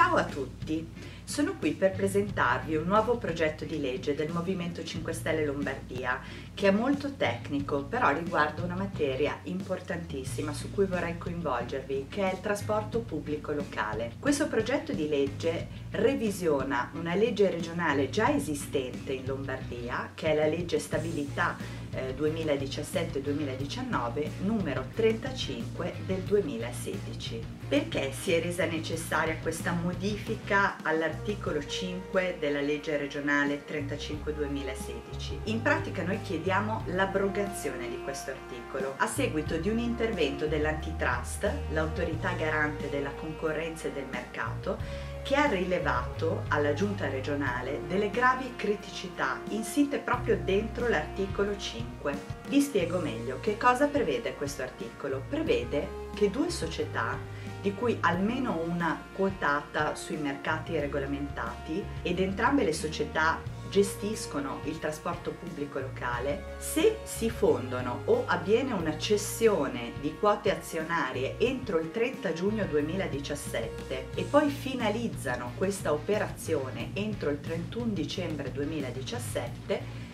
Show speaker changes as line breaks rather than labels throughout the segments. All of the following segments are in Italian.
Ciao a tutti, sono qui per presentarvi un nuovo progetto di legge del Movimento 5 Stelle Lombardia che è molto tecnico però riguarda una materia importantissima su cui vorrei coinvolgervi che è il trasporto pubblico locale. Questo progetto di legge revisiona una legge regionale già esistente in Lombardia che è la legge stabilità 2017-2019 eh, numero 35 del 2016. Perché si è resa necessaria questa modifica all'articolo 5 della legge regionale 35-2016? In pratica noi chiediamo l'abrogazione di questo articolo a seguito di un intervento dell'antitrust, l'autorità garante della concorrenza e del mercato, che ha rilevato alla giunta regionale delle gravi criticità insite proprio dentro l'articolo 5. Vi spiego meglio che cosa prevede questo articolo. Prevede che due società di cui almeno una quotata sui mercati regolamentati ed entrambe le società gestiscono il trasporto pubblico locale, se si fondono o avviene una cessione di quote azionarie entro il 30 giugno 2017 e poi finalizzano questa operazione entro il 31 dicembre 2017,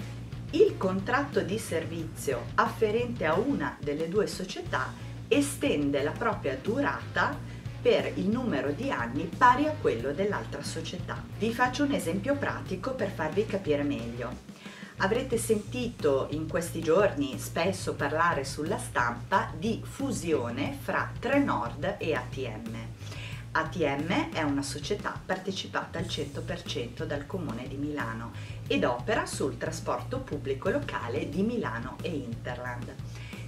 il contratto di servizio afferente a una delle due società estende la propria durata per il numero di anni pari a quello dell'altra società. Vi faccio un esempio pratico per farvi capire meglio. Avrete sentito in questi giorni spesso parlare sulla stampa di fusione fra Trenord e ATM. ATM è una società partecipata al 100% dal Comune di Milano ed opera sul trasporto pubblico locale di Milano e Interland.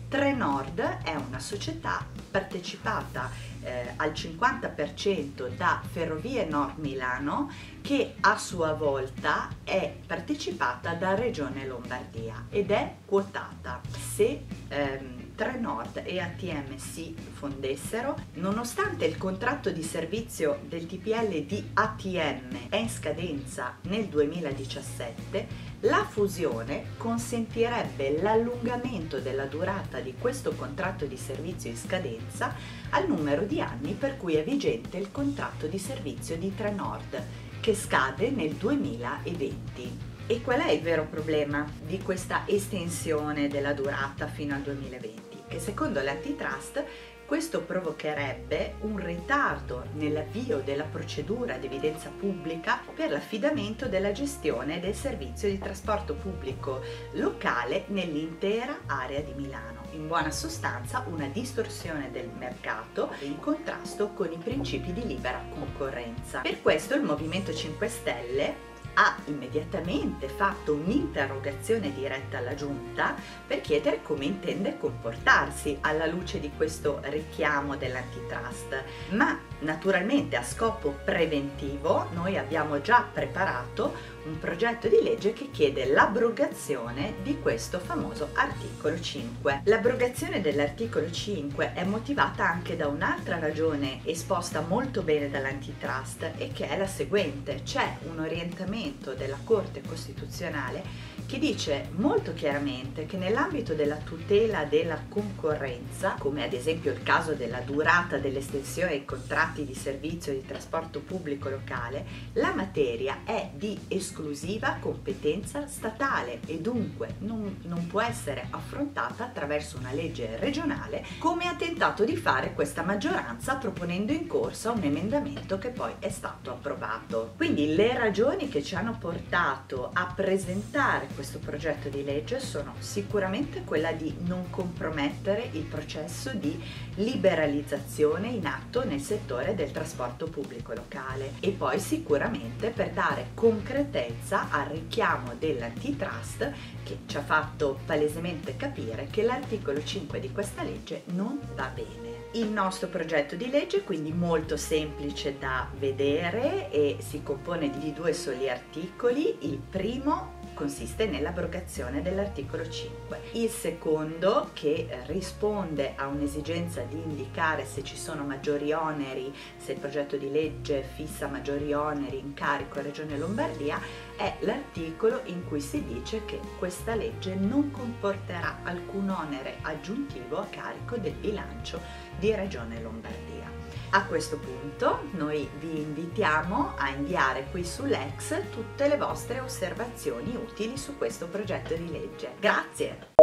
Trenord è una società partecipata eh, al 50% da Ferrovie Nord Milano che a sua volta è partecipata da Regione Lombardia ed è quotata. Se ehm, Trenord e ATM si fondessero, nonostante il contratto di servizio del TPL di ATM è in scadenza nel 2017, la fusione consentirebbe l'allungamento della durata di questo contratto di servizio in scadenza al numero di anni per cui è vigente il contratto di servizio di Trenord, che scade nel 2020. E qual è il vero problema di questa estensione della durata fino al 2020? Che secondo l'antitrust questo provocherebbe un ritardo nell'avvio della procedura di evidenza pubblica per l'affidamento della gestione del servizio di trasporto pubblico locale nell'intera area di Milano. In buona sostanza una distorsione del mercato in contrasto con i principi di libera concorrenza. Per questo il Movimento 5 Stelle ha immediatamente fatto un'interrogazione diretta alla giunta per chiedere come intende comportarsi alla luce di questo richiamo dell'antitrust. Ma naturalmente a scopo preventivo noi abbiamo già preparato un progetto di legge che chiede l'abrogazione di questo famoso articolo 5. L'abrogazione dell'articolo 5 è motivata anche da un'altra ragione esposta molto bene dall'antitrust e che è la seguente. C'è un orientamento della Corte Costituzionale che dice molto chiaramente che nell'ambito della tutela della concorrenza, come ad esempio il caso della durata dell'estensione dei contratti di servizio di trasporto pubblico locale, la materia è di esclusiva competenza statale e dunque non, non può essere affrontata attraverso una legge regionale come ha tentato di fare questa maggioranza proponendo in corsa un emendamento che poi è stato approvato. Quindi le ragioni che ci hanno portato a presentare questo progetto di legge sono sicuramente quella di non compromettere il processo di liberalizzazione in atto nel settore del trasporto pubblico locale e poi sicuramente per dare concretezza al richiamo dell'antitrust che ci ha fatto palesemente capire che l'articolo 5 di questa legge non va bene. Il nostro progetto di legge è quindi molto semplice da vedere e si compone di due soli articoli. Il primo consiste nell'abrogazione dell'articolo 5. Il secondo, che risponde a un'esigenza di indicare se ci sono maggiori oneri, se il progetto di legge fissa maggiori oneri in carico a Regione Lombardia, è l'articolo in cui si dice che questa legge non comporterà alcun onere aggiuntivo a carico del bilancio di Regione Lombardia. A questo punto noi vi invitiamo a inviare qui sull'ex tutte le vostre osservazioni utili su questo progetto di legge. Grazie!